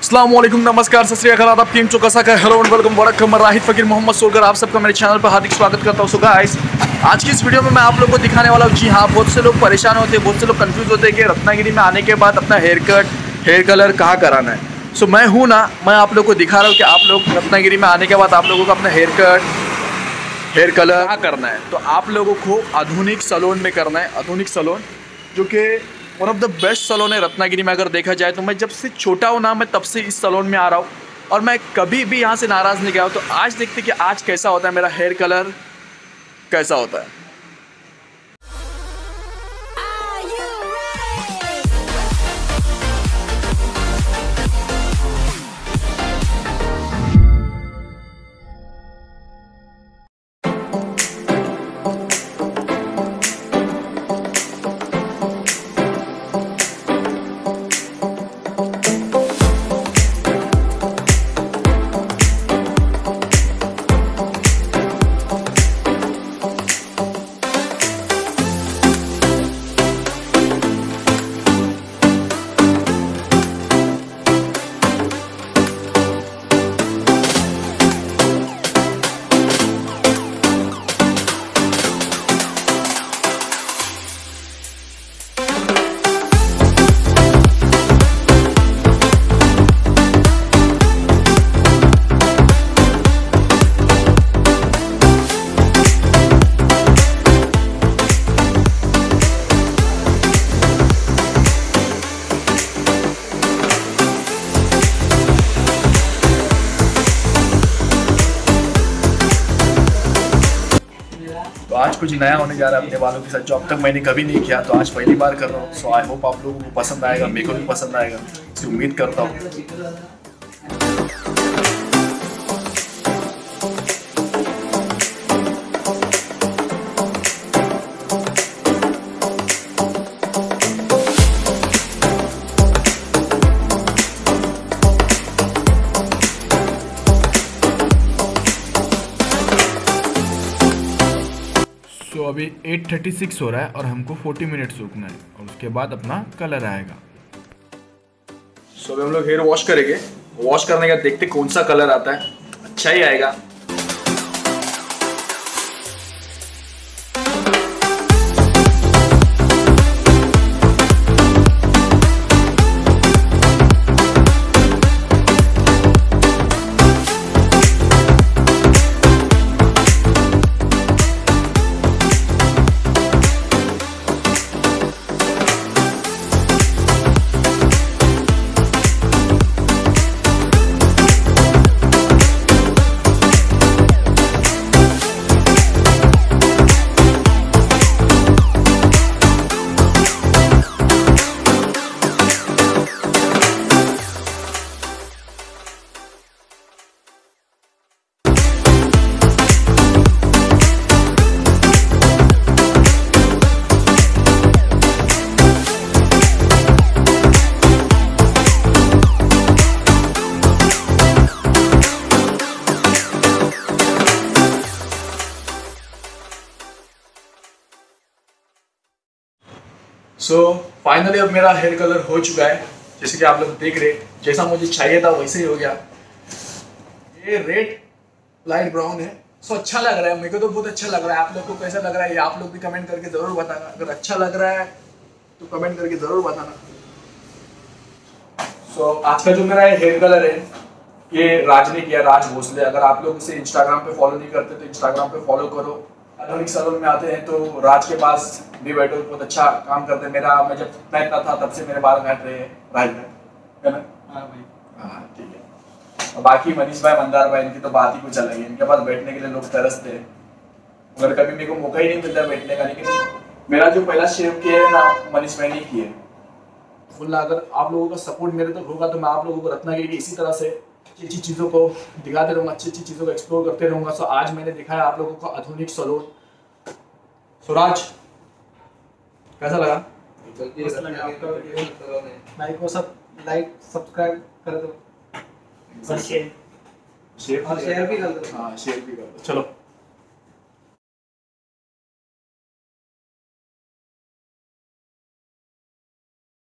असलम नमस्कार सत श्रीकाल आप टीम चौकसा का हेलो एंड वेलकम वरकम राहिद फ़कीर मोहम्मद सोलकर आप सबका मेरे चैनल पर हार्दिक स्वागत करता हूँ। सो गाइस आज की इस वीडियो में मैं आप लोगों को दिखाने वाला हूँ जी हाँ बहुत से लोग परेशान होते हैं बहुत से लोग कंफ्यूज होते हैं कि रत्नागिरी में आने के बाद अपना हेयर कट हेयर कलर कहाँ कराना है। सो so, मैं हूँ ना मैं आप लोग को दिखा रहा हूँ कि आप लोग रत्नागिरी में आने के बाद आप लोगों को अपना हेयर कट हेयर कलर कहाँ करना है। तो आप लोगों को आधुनिक सलोन में करना है आधुनिक सलोन जो कि one of the best salon है रत्नागिरी में, अगर देखा जाए तो। मैं जब से छोटा हूँ ना, मैं तब से इस सलोन में आ रहा हूँ। और मैं कभी भी यहाँ से नाराज़ नहीं गया हूँ। तो आज देखते कि आज कैसा होता है, मेरा हेयर कलर कैसा होता है। तो आज कुछ नया होने जा रहा है अपने वालों के साथ, जो अब तक मैंने कभी नहीं किया तो आज पहली बार कर रहा हूँ। सो आई होप आप लोगों को पसंद आएगा, मेरे को भी पसंद आएगा। इसकी उम्मीद करता हूँ। अभी 8:36 हो रहा है और हमको 40 मिनट सूखना है और उसके बाद अपना कलर आएगा। सो अभी हम लोग हेयर वॉश करेंगे। वॉश करने का देखते कौन सा कलर आता है। अच्छा ही आएगा। सो so, फाइनली अब मेरा हेयर कलर हो चुका है जैसे कि आप लोग देख रहे जैसा मुझे चाहिए था वैसे ही हो गया। ये रेड लाइट ब्राउन है। सो so, अच्छा लग रहा है। मेरे को तो बहुत अच्छा लग रहा है। आप लोग को कैसा लग रहा है ये आप लोग भी कमेंट करके ज़रूर बताना। अगर अच्छा लग रहा है तो कमेंट करके ज़रूर बताना। सो so, आज का जो मेरा हेयर कलर है ये राज ने किया राज भोसले। अगर आप लोग इसे इंस्टाग्राम पे फॉलो नहीं करते तो इंस्टाग्राम पे फॉलो करो। आधुनिक सलोन में आते हैं तो राज के पास भी बैठो बहुत अच्छा काम करते हैं। मेरा मैं जब पहनता था तब से मेरे बाल काट रहे हैं राज में। है ना? हाँ भाई। हाँ ठीक है। और बाकी मनीष भाई मंदार भाई इनकी तो बात ही कुछ अलग है। इनके पास बैठने के लिए लोग तरसते हैं मगर कभी मेरे को मौका ही नहीं मिलता बैठने का लेकिन मेरा जो पहला शेव किया है ना मनीष भाई ने किया है। अगर आप लोगों का सपोर्ट मेरे तक होगा तो मैं आप लोगों को रत्नागिरी इसी तरह से अच्छी अच्छी चीज़ों को दिखाते रहूँगा अच्छी अच्छी चीज़ों को एक्सप्लोर करते रहूँगा। सो आज मैंने दिखाया आप लोगों को आधुनिक सलोन स्वराज कैसा लगा? मस्त लगा आपका वीडियो लाइक वो सब लाइक सब्सक्राइब कर दो। शेयर शेयर शेयर भी कर दो। हाँ शेयर भी कर दो। चलो।